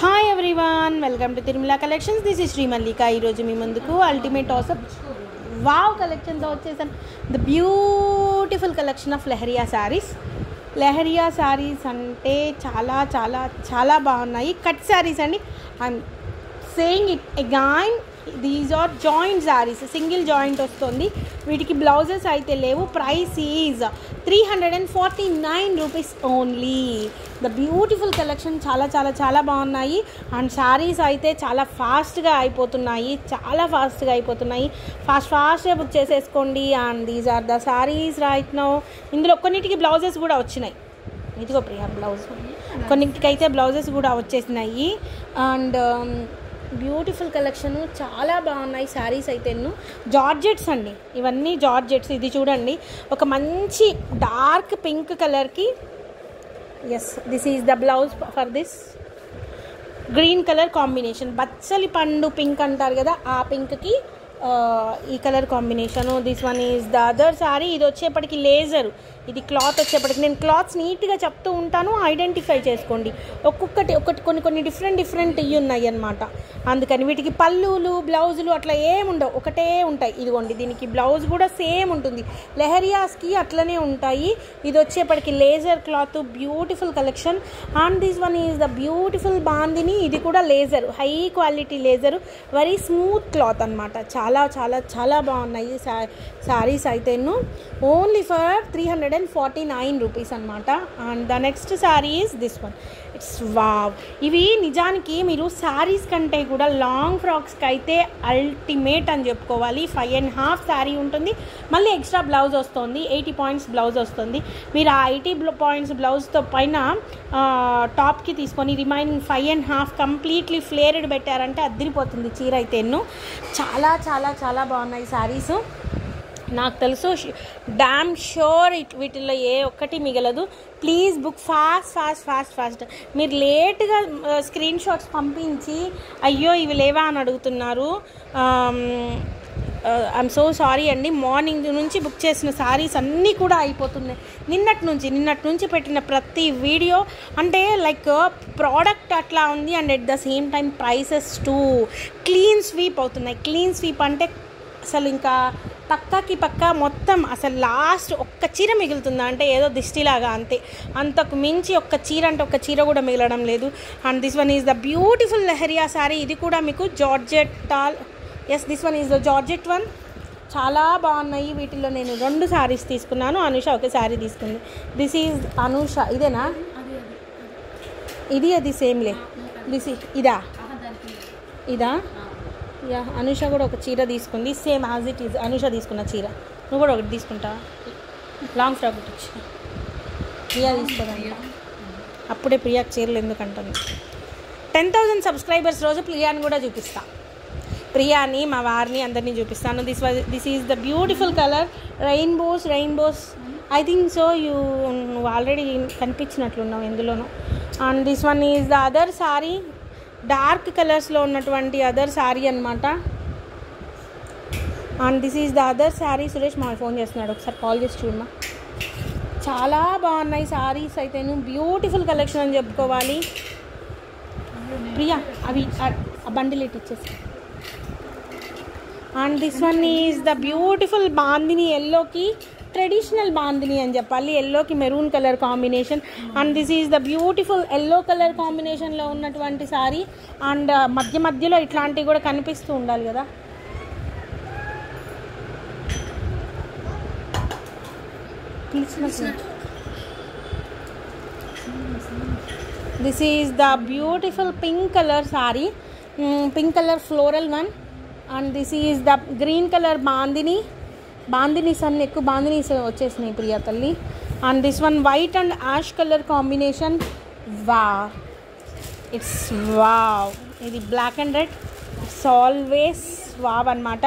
Hi everyone welcome to Tirumala collections this is Sri Mallika ఈరోజు మీ ముందుకు ultimate ఆసప్ వావ్ కలెక్షన్తో వచ్చేసాను. The beautiful collection of leheriya saris leheriya saris అంటే చాలా చాలా చాలా బాగున్నాయి. కట్ శారీస్ అండి. I'm saying it again these are joint saris single joint వస్తుంది. వీటికి బ్లౌజెస్ అయితే లేవు. Price is three hundred and forty nine rupees only the beautiful collection చాలా చాలా చాలా బాగున్నాయి. అండ్ శారీస్ అయితే చాలా ఫాస్ట్గా అయిపోతున్నాయి. చాలా ఫాస్ట్గా అయిపోతున్నాయి. ఫాస్ట్ ఫాస్ట్గా బుక్ చేసేసుకోండి. And these are the saris right now ఇందులో కొన్నిటికి బ్లౌజెస్ కూడా వచ్చినాయి. ఇదిగో ప్రియా బ్లౌజ్. కొన్నిటికైతే బ్లౌజెస్ కూడా వచ్చేసినాయి. అండ్ బ్యూటిఫుల్ కలెక్షన్ చాలా బాగున్నాయి శారీస్ అయితే జార్జెట్స్ అండి. ఇవన్నీ జార్జెట్స్. ఇది చూడండి. ఒక మంచి డార్క్ పింక్ కలర్కి yes this is the blouse for this green colour combination బచ్చలి పండు పింక్ అంటారు కదా ఆ పింక్కి ఈ colour combination this one is the other sari ఇది వచ్చేప్పటికి లేజర్ ఇది క్లాత్ వచ్చేప్పటికి నేను క్లాత్స్ నీట్గా చెప్తూ ఉంటాను ఐడెంటిఫై చేసుకోండి. ఒక్కొక్కటి ఒకటి కొన్ని కొన్ని డిఫరెంట్ డిఫరెంట్ ఇవి ఉన్నాయి అనమాట అందుకని వీటికి పళ్ళులు బ్లౌజులు అట్లా ఏముండవు ఒకటే ఉంటాయి. ఇదిగోండి దీనికి బ్లౌజ్ కూడా సేమ్ ఉంటుంది. లెహరియాస్కి అట్లనే ఉంటాయి. ఇది వచ్చేప్పటికి laser cloth beautiful collection and this one is the beautiful bandhani. ఇది కూడా laser high quality laser very smooth cloth అనమాట చాలా చాలా చాలా చాలా బాగున్నాయి శారీస్ అయితేను. Only for three hundred and forty nine rupees అనమాట and the next sari is this one it's wow. ఇవి నిజానికి మీరు శారీస్ కంటే కూడా లాంగ్ ఫ్రాక్స్కి అయితే అల్టిమేట్ అని చెప్పుకోవాలి. ఫైవ్ అండ్ హాఫ్ శారీ ఉంటుంది. మళ్ళీ ఎక్స్ట్రా బ్లౌజ్ వస్తుంది. ఎయిటీ పాయింట్స్ బ్లౌజ్ వస్తుంది. మీరు ఆ ఎయిటీ పాయింట్స్ బ్లౌజ్తో పైన టాప్కి తీసుకొని remaining five and half completely flared పెట్టారంటే అద్దరిపోతుంది చీర అయితే ఎన్నో చాలా చాలా చాలా బాగున్నాయి శారీస్. నాకు తెలుసు. డామ్ షోర్ వీటిల్లో ఏ ఒక్కటి మిగలదు. Please book fast fast fast fast మీరు లేట్గా స్క్రీన్ షాట్స్ పంపించి అయ్యో ఇవి లేవా అని అడుగుతున్నారు. ఐఎమ్ సో సారీ అండి. మార్నింగ్ నుంచి బుక్ చేసిన సారీస్ అన్నీ కూడా అయిపోతున్నాయి. నిన్నటి నుంచి నిన్నటి నుంచి పెట్టిన ప్రతి వీడియో అంటే లైక్ ప్రోడక్ట్ అట్లా ఉంది and at the same time prices too clean sweep అవుతున్నాయి. క్లీన్ స్వీప్ అంటే అసలు ఇంకా పక్కకి పక్క మొత్తం అసలు లాస్ట్ ఒక్క చీర మిగులుతుందా? అంటే ఏదో దిష్టిలాగా అంతే. అంతకు మించి ఒక్క చీర అంటే ఒక్క చీర కూడా మిగలడం లేదు. And this one is the beautiful lehariya sari. ఇది కూడా మీకు georgette tall yes this one is the georgette one. చాలా బాగున్నాయి. వీటిలో నేను రెండు శారీస్ తీసుకున్నాను. అనుష ఒక శారీ తీసుకుంది. This is Anusha. ఇదేనా? ఇది అది సేమ్లే దిస్ ఇదా? ఇదా? యా అనుష కూడా ఒక చీర తీసుకుంది. Same as it is Anusha తీసుకున్న చీర. నువ్వు కూడా ఒకటి తీసుకుంటా లాంగ్ ఫ్రాక్ ఒకటి వచ్చి ప్రియా తీసుకోదంట అప్పుడే ప్రియాకి చీరలు ఎందుకంటుంది. టెన్ థౌజండ్ సబ్స్క్రైబర్స్ రోజు ప్రియాని కూడా చూపిస్తా. ప్రియాని మా వారిని అందరినీ చూపిస్తాను. This this is the beautiful colour rainbows rainbows I think so you నువ్వు ఆల్రెడీ కనిపించినట్లున్నావు ఎందులోనూ. And this one is the other sari dark కలర్స్లో ఉన్నటువంటి అదర్ శారీ అనమాట and this is the other sari. Suresh మా ఫోన్ చేస్తున్నాడు. ఒకసారి కాల్ చేసి చూడమా చాలా బాగున్నాయి శారీస్ అయితేను. బ్యూటిఫుల్ కలెక్షన్ అని చెప్పుకోవాలి. ప్రియా అవి ఆ బండిల్ ఇటు ఇచ్చేసి. And this one is the beautiful bandhani ఎల్లోకి ట్రెడిషనల్ బాందిని అని చెప్పాలి. ఎల్లోకి maroon colour combination and this is the beautiful yellow colour కాంబినేషన్లో ఉన్నటువంటి సారీ అండ్ మధ్య మధ్యలో ఇట్లాంటివి కూడా కనిపిస్తూ ఉండాలి కదా. This is the beautiful pink colour sari pink colour floral one and this is the green colour bandhani bandhanis అన్ని ఎక్కువ బాందినీస్ వచ్చేసినాయి ప్రియా తల్లి. And this one white and ash colour combination వా. ఇట్స్ వావ్ ఇది black and red it's always wow అనమాట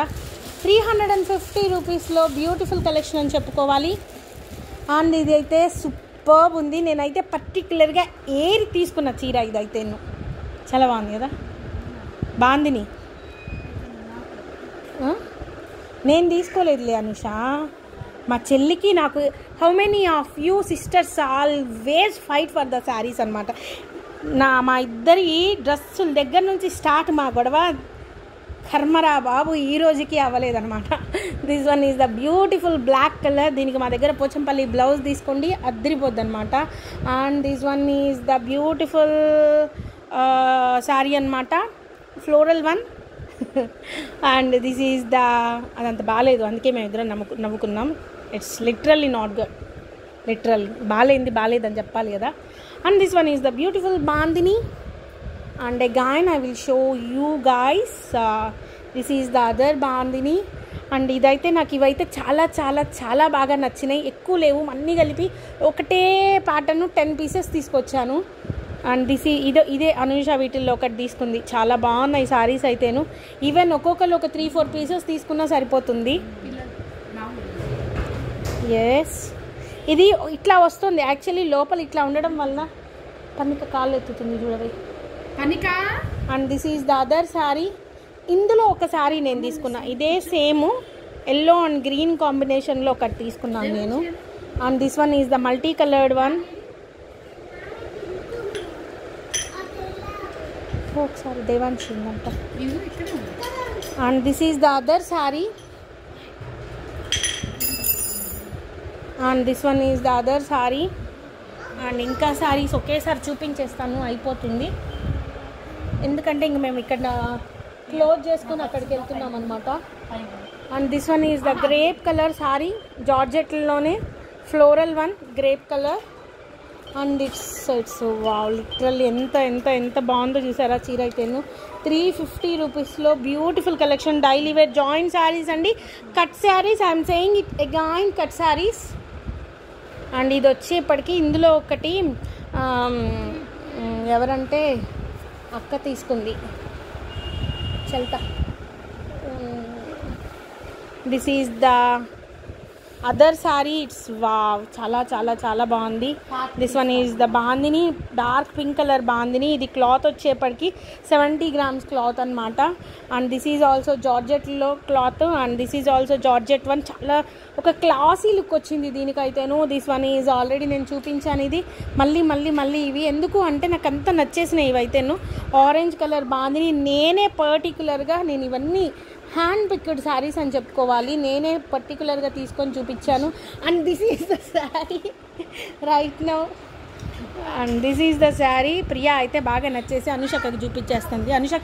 three hundred and fifty రూపీస్లో beautiful collection అని చెప్పుకోవాలి. అండ్ ఇది అయితే సూపర్బ్ ఉంది. నేనైతే పర్టికులర్గా ఏరి తీసుకున్న చీర ఇదైతే చాలా బాగుంది కదా? బాందిని. నేను తీసుకోలేదులే అనుష. మా చెల్లికి నాకు how many of you sisters always fight for the saris అనమాట నా మా ఇద్దరి డ్రెస్సుల దగ్గర నుంచి స్టార్ట్ మా గొడవ కర్మరా బాబు ఈ రోజుకి అవ్వలేదనమాట this one is the beautiful black colour దీనికి మా దగ్గర పోచంపల్లి బ్లౌజ్ తీసుకోండి అద్దరిపోద్ది అనమాట and this one is the beautiful sari అనమాట floral one and this is the అదంత బాగాలేదు అందుకే మేము ఇద్దరం నమ్ముకు నవ్వుకున్నాం. It's literally not good literal బాగాలేంది బాగాలేదని చెప్పాలి కదా. And this one is the beautiful bandhani and guys I will show you guys this is the other bandhani and ఇదైతే నాకు ఇవైతే చాలా చాలా చాలా బాగా నచ్చినాయి. ఎక్కువ లేవు. అన్నీ కలిపి ఒకటే పాటను టెన్ పీసెస్ తీసుకొచ్చాను. అండ్ దిస్ ఇదే ఇదే అనుష వీటిల్లో ఒకటి తీసుకుంది. చాలా బాగున్నాయి సారీస్ అయితేను. ఈవెన్ ఒక్కొక్కరు ఒక త్రీ ఫోర్ పీసెస్ తీసుకున్నా సరిపోతుంది. ఎస్ ఇది ఇట్లా వస్తుంది. యాక్చువల్లీ లోపల ఇట్లా ఉండడం వలన పన్నిక కాళ్ళు ఎత్తుతుంది చూడవే. Kanika and this is the other sari ఇందులో ఒక శారీ నేను తీసుకున్నా. ఇదే సేమ్. ఎల్లో అండ్ గ్రీన్ కాంబినేషన్లో ఒకటి తీసుకున్నాను నేను. And this one is the multi coloured one ఒకసారి దేవాన్షి ఉందంట. ఉంది. And this is the other sari and this one is the other sari and ఇంకా శారీస్ ఒకేసారి చూపించేస్తాను అయిపోతుంది. ఎందుకంటే ఇంక మేము ఇక్కడ క్లోజ్ చేసుకుని అక్కడికి వెళ్తున్నాం అనమాట and this one is the grape colour sari జార్జెట్లోనే floral one grape colour and it's it's wow literally ఎంత ఎంత ఎంత బాగుందో చూసారా చీర అయితేను త్రీ ఫిఫ్టీ రూపీస్లో beautiful collection daily wear joint saris అండి. Cut saris I'm saying it again cut saris and ఇది వచ్చేప్పటికి ఇందులో ఒకటి um, ఎవరంటే అక్క తీసుకుంది. చల్తా. This is the other sari it's wow చాలా చాలా చాలా బాగుంది. This one is the bandhani dark pink colour bandhani. ఇది క్లాత్ వచ్చేప్పటికి సెవెంటీ గ్రామ్స్ క్లాత్ అనమాట and this is also జార్జెట్లో cloth and this is also georgette one చాలా ఒక classy look వచ్చింది దీనికైతేను. దిస్ వన్ ఈజ్ ఆల్రెడీ నేను చూపించాను ఇది. మళ్ళీ మళ్ళీ మళ్ళీ ఇవి. ఎందుకు అంటే నాకు అంత నచ్చేసినాయి ఇవైతేను. ఆరెంజ్ కలర్ బాందిని నేనే పర్టికులర్గా నేను ఇవన్నీ హ్యాండ్ పిక్డ్ శారీస్ అని చెప్పుకోవాలి. నేనే పర్టికులర్గా తీసుకొని చూపించాను. And this is the sari right now and this is the sari Priya అయితే బాగా నచ్చేసి అనుషకకి చూపించేస్తుంది. అనుషక్